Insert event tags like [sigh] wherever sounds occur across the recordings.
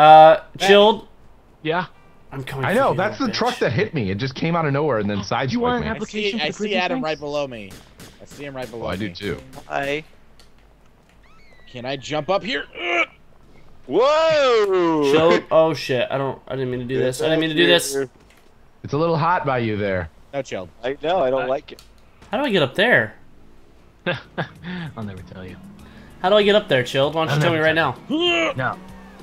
Uh, chilled. Yeah. I'm coming. I know that's the bitch. truck that hit me. It just came out of nowhere and then sideswiped want an me. app- I see, I see Adam tanks? right below me. I see him right below Oh, I do me. too. Hi. Can I jump up here? Whoa! Chilled. Oh shit! I don't. I didn't mean to do this. I didn't mean to do this. It's a little hot by you there. No, chilled. I know. I don't like it. How do I get up there? [laughs] I'll never tell you. How do I get up there, chilled? Why don't you I'll tell me never right now? [laughs] No.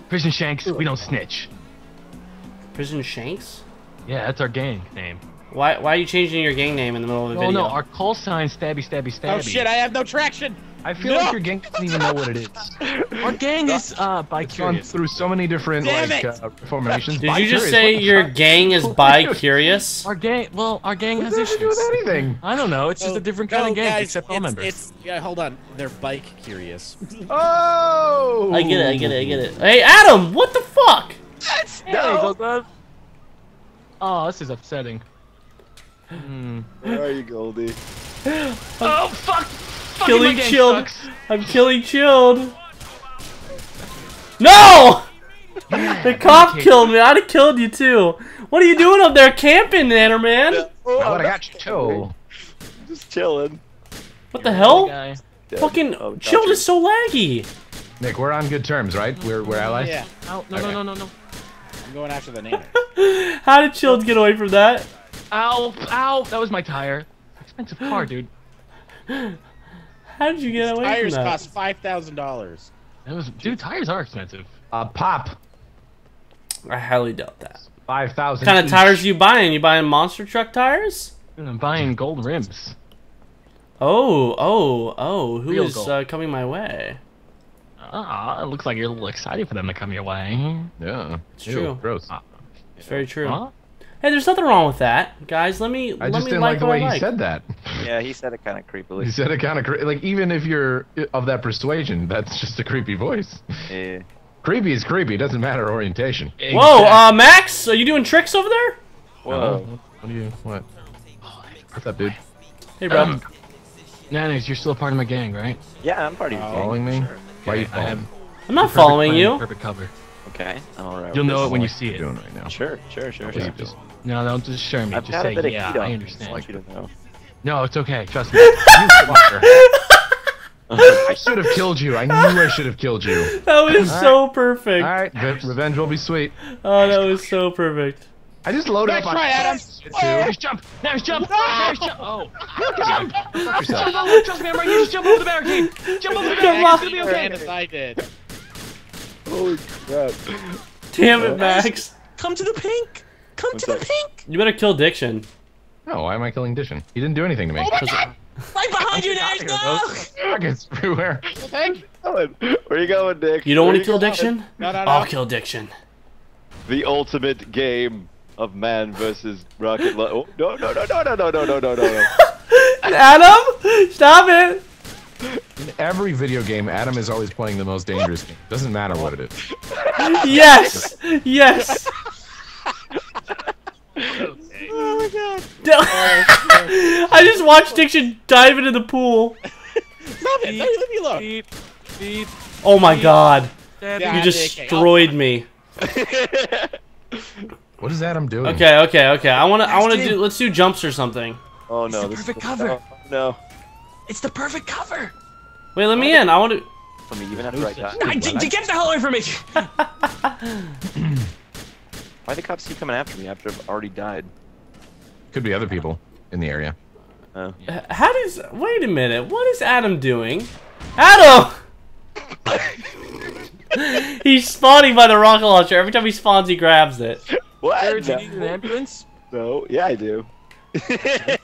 Prison Shanks, we don't snitch. Prison Shanks. Yeah, that's our gang name. Why? Why are you changing your gang name in the middle of the Oh video? no, our call sign stabby stabby stabby. Oh shit! I have no traction. I feel No! like your gang doesn't even know what it is. [laughs] Our gang is uh by It's gone curious. through so many different Damn like uh, formations. Did you just say your gang is [laughs] bi curious? Our gang, well, our gang What has does that have to do issues. with anything? I don't know. It's just No, a different no, kind of gang, guys, except all members. It's yeah. Hold on. They're bike curious. [laughs] Oh! I get it. I get it. I get it. Hey, Adam! What the fuck? Hey, Goldglove. Oh, this is upsetting. Hmm. Where are you, Goldie? [gasps] Oh fuck! Fucking Killing my gang chilled. sucks. I'm killing chilled. No! [laughs] The cop killed me. I'd have killed you too. What are you doing up there camping, Nanner man? Oh, Now I I'm got you too. just chilling. What the hell? Fucking Oh, got chilled you. is so laggy. Nick, we're on good terms, right? We're we're allies. yeah. Ow, no, Okay. no, no, no, no. I'm going after the nanner. [laughs] How did chilled get away from that? Ow, ow, that was my tire. Expensive car, dude. How did you get away Tires from that? cost five thousand dollars. That was, dude, tires are expensive. Uh, pop. I highly doubt that. Five thousand. What kind of tires you buying? You buying monster truck tires? And I'm buying gold rims. Oh, oh, oh! Who Real is uh, coming my way? Ah, it looks like you're a little excited for them to come your way. Yeah. It's Ew, true. Gross. It's very true. Huh? Hey, there's nothing wrong with that, guys. Let me I let just me didn't like, like the way I he like. said that. Yeah, he said it kind of creepily. He said it kind of cre- like even if you're of that persuasion, that's just a creepy voice. Yeah. Creepy is creepy. It doesn't matter orientation. Whoa, uh, Max, are you doing tricks over there? Whoa. What do you what? What's up, dude? Hey, bro. Um, Nanas, you're still a part of my gang, right? Yeah, I'm part of your gang. Following me? Sure. Why are you I following? have me? I'm not perfect following plan, you. Perfect cover. Okay. All right. You'll know it when you see are you it. doing right now? Sure, sure, sure, What sure. are you doing? No, don't just show me. I've just got say, a yeah, heat on. I I understand. want you to know. No, it's okay. Trust me. [laughs] [laughs] I should have killed you. I knew I should have killed you. That was so perfect. All right, re- revenge will be sweet. Oh, that was so perfect. I just loaded Nice up on try, Adam. Nanas, jump! Nanas, jump! Nanas, jump! Oh. Jump! Jump yourself. over! Trust me, I'm right here. Just jump over the barricade. Jump over the barricade. It's gonna be okay. hand as I did. Holy crap. Damn it, Max. Come to the pink. Come What's to the pink. You better kill Diction. No, why am I killing Diction? He didn't do anything to me. Oh right behind you, Nash. No. Rockets everywhere. Where you going, Dick? You don't Where want to kill going? Diction? No, no, no. I'll kill Diction. The ultimate game of man versus rocket. Lo- oh, no, no, no, no, no, no, no, no, no, no. [laughs] Adam, stop it. In every video game, Adam is always playing the most dangerous game. Doesn't matter what it is. Yes, yes. Oh my god. I just watched Diction dive into the pool. Stop it! Leave me alone. Beep, beep. Oh my god. Stab Yeah. You I'm just JK. destroyed me. [laughs] What is Adam doing? Okay, okay, okay. I wanna I wanna do let's do jumps or something. Oh no. It's the this is perfect the- cover. Oh, no. It's the perfect cover. Wait, let me oh, in. I wanna For me even after I die. I, j- j- get the hell away from me. [laughs] Why the cops keep coming after me after I've already died? Could be other people in the area. Oh. How does wait a minute, what is Adam doing? Adam! [laughs] He's spawning by the rocket launcher. Every time he spawns, he grabs it. What? Sir, do No. you need an ambulance? no. Yeah, I do. Okay,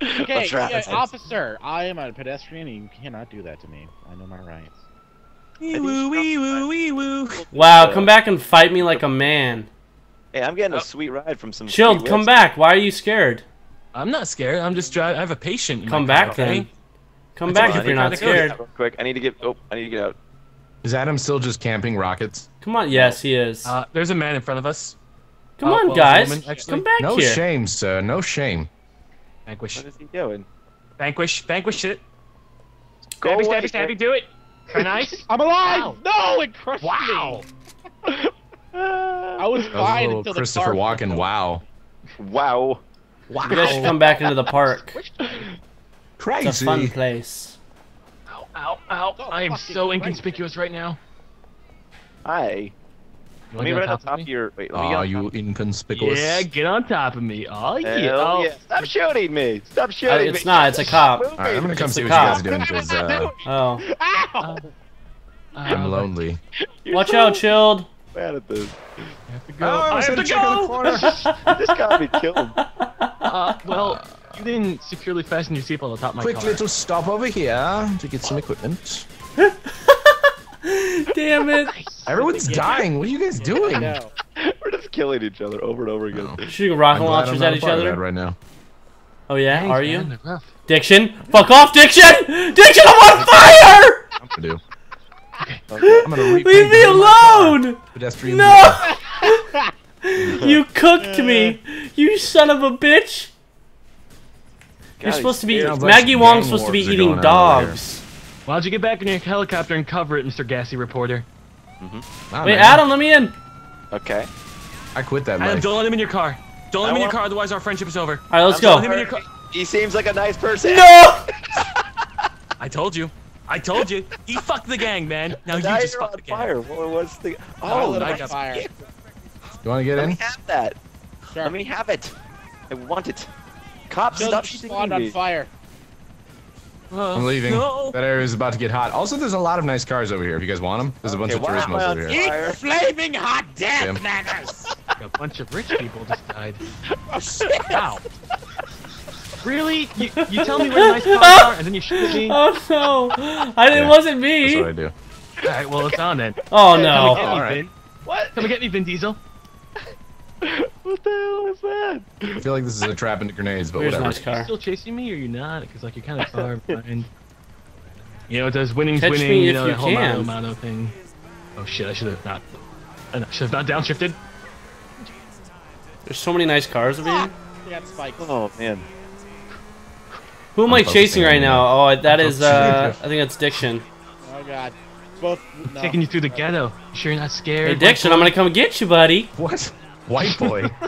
[laughs] yeah, officer, I am a pedestrian and you cannot do that to me. I know my rights. Wee woo, wee woo, wee woo. Wow, come back and fight me like a man. Hey, I'm getting a sweet ride from some. Chilled, come whips. back. Why are you scared? I'm not scared. I'm just driving. I have a patient. in Come my car, back okay? then. Come That's back if you're not scared. Real quick, I need to get. Oh, I need to get out. Is Adam still just camping rockets? Come on, yes, he is. Uh, there's a man in front of us. Come uh, on, well, guys. woman, actually. Come back No here. No shame, sir. No shame. Vanquish. What is he doing? Vanquish. Vanquish it. Go Stabby, away, stabby, stabby. Do it. Very nice. [laughs] I'm alive! Wow. No, it crushed Wow. [laughs] me! was That was a fine little until the Christopher car Walken. Wow. Wow. Wow. You guys should come back into the park. [laughs] Crazy. It's a fun place. Ow, ow, ow. I am so right. inconspicuous right now. Hi. You Let me wanna right on top me? of your. Wait, let me get you top. inconspicuous. Yeah, get on top of me. Oh, yeah. Hell Oh, yeah. Stop shooting me! Stop Uh, shooting me! it's not. It's a cop. All right, I'm gonna come It's see the what you guys are doing because uh, [laughs] Oh. Ow! I'm uh, lonely. [laughs] You're Watch so out, chilled. Bad at this. I have to go. Oh, I I have gonna check on the go. this [laughs] You just got me killed. Uh, well, you didn't securely fasten your seatbelt on the top of my Quick car. Quick little stop over here to get some equipment. Damn it. Everyone's dying. What are you guys doing? No. We're just killing each other over and over again. Oh. Shooting rocket launchers at each other. right now. Oh yeah, Thanks, are you? man, they're rough. Diction, fuck off, Diction! Diction, I'm on [laughs] fire! I'm gonna do. Okay. I'm gonna repaint Leave me the whole of my car. alone! Pedestrian. No! [laughs] you cooked me, you son of a bitch! You're supposed to be he's Sounds like Maggie some Wong's supposed to be eating going over dogs. Why don't you get back in your helicopter and cover it, Mr. Gassy reporter? Mm-hmm. Wow, Wait, man. Adam, let me in. Okay. I quit that Adam, life. don't let him in your car. Don't let him in your car, otherwise our friendship is over. All right, let's I'm go. Don't let him in your car. He seems like a nice person. No! [laughs] I told you. I told you. He fucked the gang, man. [laughs] Now you Now just you're fuck on the gang. fire. What, what's the? Oh, Oh, I got- fire. You want to get let in? me have that. Sure. Let me have it. I want it. Cops, Still stop just shooting spawned on fire. Uh, I'm leaving. No. That area is about to get hot. Also, there's a lot of nice cars over here. If you guys want them, there's a bunch Okay, of why Turismos on over here. fire? Eat flaming hot death, Tim. manners! [laughs] A bunch of rich people just died. [laughs] Wow. Really? You, you tell me where nice cars are, and then you shoot at me? [laughs] Oh no! I, it Yeah, wasn't me. That's what I do. All right, well, it's on then. Oh Come and no! get me, alright. Vin. What? Come and get me, Vin Diesel. What the hell is that? I feel like this is a trap into grenades, but Where's whatever. nice car? You still chasing me, or you not? Because like you're kind of [laughs] far behind. You know, it does winning's Catch winning. you know, you that whole can. mono mono thing. Oh shit! I should have not. I should have not downshifted. There's so many nice cars over here. They got spikes. Oh man. Who am I'm I chasing focusing on right you. now? Oh, that is uh. [laughs] I think that's Diction. Oh god. Both. No. Taking you through the ghetto. You sure you're not scared? Hey, Diction, I'm gonna come get you, buddy. What? White boy. [laughs]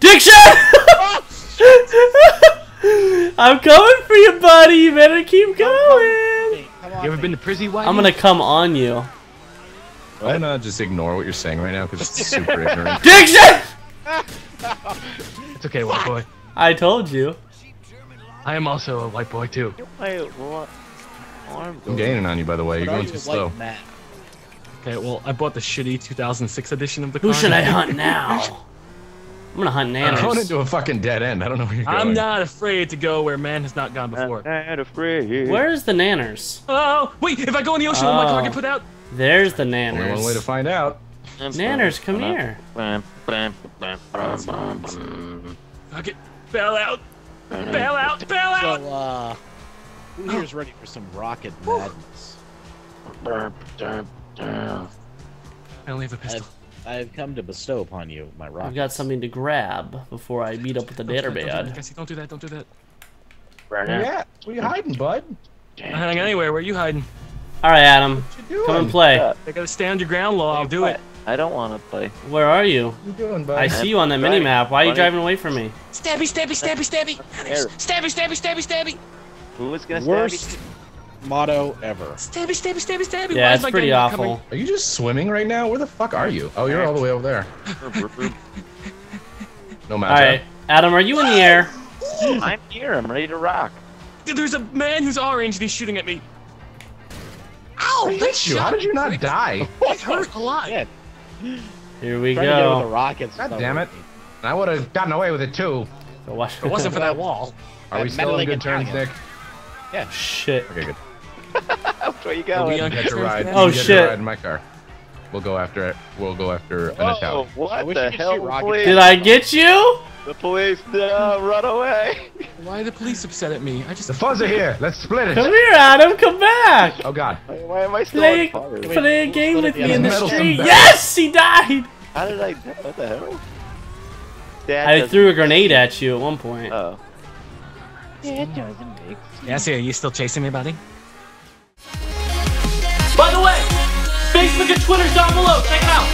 Diction! [laughs] I'm coming for you, buddy. You better keep going. Hey, on, You ever been to Prizzy White? I'm gonna come on you. Why not just ignore what you're saying right now because it's super [laughs] ignorant. Diction! It's okay, white boy. I told you. I am also a white boy too. My what? I'm gaining on you, by the way. You're going too slow. Okay, well, I bought the shitty 2006 edition of the Who should I hunt now? [laughs] I'm gonna hunt I'm going Nanners. into a fucking dead end. I don't know where you're going. I'm not afraid to go where man has not gone before. Not afraid. Where's the Nanners? Oh, wait, if I go in the ocean, will my car Oh. get put out? There's the Only one way to find out. Nanners, come here. Fuck it. Bail out. Bail out. Bail out. So, uh, who here's ready for some rocket madness? I only have a pistol. I've, I've come to bestow upon you my rocket. I've got something to grab before I meet up with the Don't do don't do that, don't do that. Don't do that. Yeah. Where you hiding, bud? I'm not hiding anywhere. Where are you hiding? All right, Adam, What you doing? come and play. Uh, I gotta stand your ground law. I'll do it. I don't want to play. Where are you? What you doing, bud? I see you on the Right. mini map. Why are you driving away from me? Stabby, stabby, stabby, stabby. Stabby, stabby, stabby, stabby. Who was gonna Worst stab motto ever. Stabby, stabby, stabby, stabby. Yeah, is it's pretty gang not awful. Are you just swimming right now? Where the fuck are you? Oh, you're all the way over there. No matter. right, Adam, are you in the air? I'm here. I'm ready to rock. There's a man who's orange and he's shooting at me. Ow! that Hit you. How did you not die? It hurt a lot. Yeah, Here we trying to get with the go. rockets. God damn it. I would have gotten away with it too. If it wasn't for that wall. Are we still on good terms, Italian. Nick? Shit. Okay, good. [laughs] Where you Are we going? Get your ride. [laughs] Oh, You get shit. your ride in my car. We'll go after it. We'll go after an Oh, Italian. What the hell? Police! Did I get you? The police! No, run away! Why are the police upset at me? I just The fuzz are here. Let's split it. Come here, Adam. Come back. Oh God. Why, why am I still Play, on fire? play a game with me in the street. Yes, he died. How did I? What the hell? Dad I threw a grenade at you at one point. Oh. Yeah, see, are you still chasing me, buddy? By the way, Facebook and Twitter's down below. Check it out.